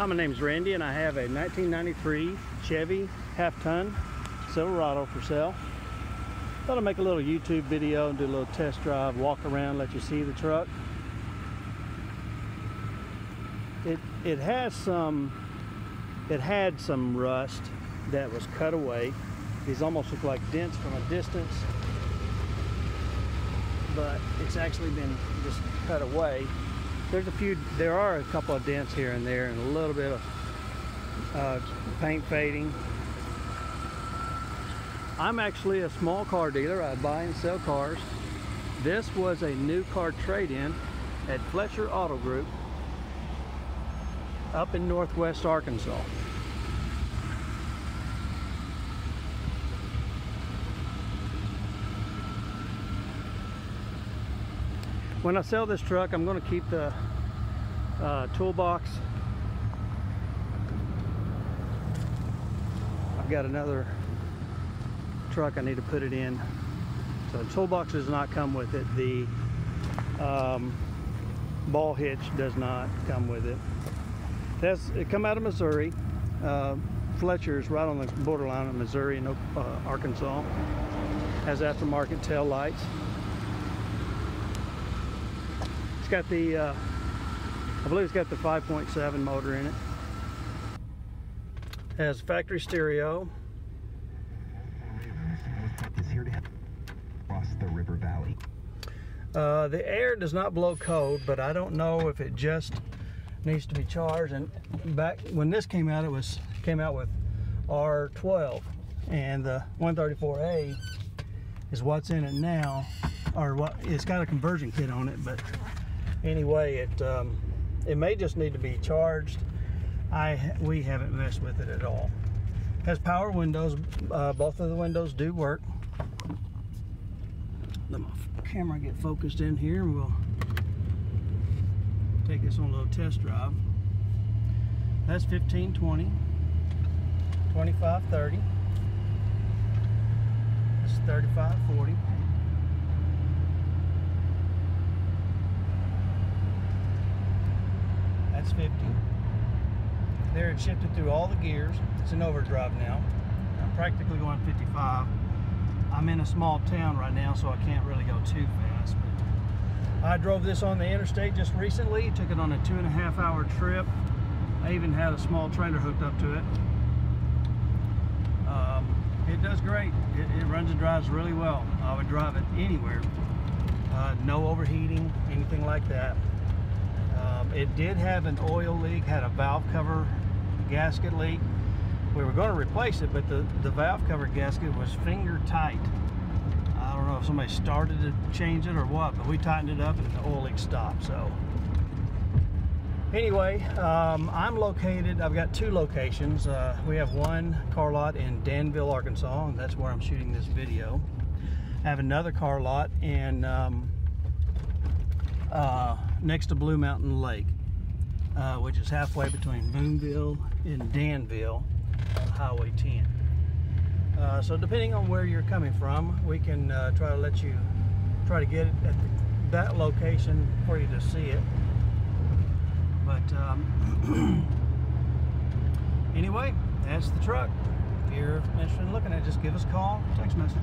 Hi, my name's Randy and I have a 1993 Chevy half-ton Silverado for sale. Thought I'd make a little YouTube video and do a little test drive, walk around, let you see the truck. It, it has some, it had some rust that was cut away. These almost look like dents from a distance, but it's actually been just cut away there's a few there are a couple of dents here and there and a little bit of uh, paint fading. I'm actually a small car dealer. I buy and sell cars. This was a new car trade-in at Fletcher Auto Group up in northwest Arkansas when I sell this truck I'm going to keep the uh, toolbox. I've got another truck I need to put it in. So the toolbox does not come with it. The um, ball hitch does not come with it. Has, it come out of Missouri. Uh, Fletcher's right on the borderline of Missouri and uh, Arkansas. Has aftermarket tail lights got the, uh, I believe it's got the 5.7 motor in it. Has factory stereo. Across the river valley. Uh, the air does not blow cold, but I don't know if it just needs to be charged. And back when this came out, it was came out with R12, and the 134A is what's in it now, or what it's got a conversion kit on it, but anyway, it um, it may just need to be charged. I we haven't messed with it at all. Has power windows. Uh, both of the windows do work. Let my camera get focused in here, and we'll take this on a little test drive. That's 1520, 2530, That's thirty five forty. 650. There it shifted through all the gears. It's an overdrive now. I'm practically going 55. I'm in a small town right now, so I can't really go too fast. But I drove this on the interstate just recently. Took it on a two and a half hour trip. I even had a small trailer hooked up to it. Um, it does great. It, it, runs and drives really well. I would drive it anywhere. Uh, no overheating, anything like that. Um, it did have an oil leak, had a valve cover gasket leak. We were going to replace it, but the, the valve cover gasket was finger tight. I don't know if somebody started to change it or what, but we tightened it up and the oil leak stopped. So anyway, um, I'm located, I've got two locations. Uh, we have one car lot in Danville, Arkansas, and that's where I'm shooting this video. I have another car lot in um, uh, next to Blue Mountain Lake, uh, which is halfway between Booneville and Danville on Highway 10. Uh, so depending on where you're coming from, we can uh, try to let you try to get it at that location for you to see it. But um, anyway, that's the truck. If you're interested in looking at it, just give us a call, text message.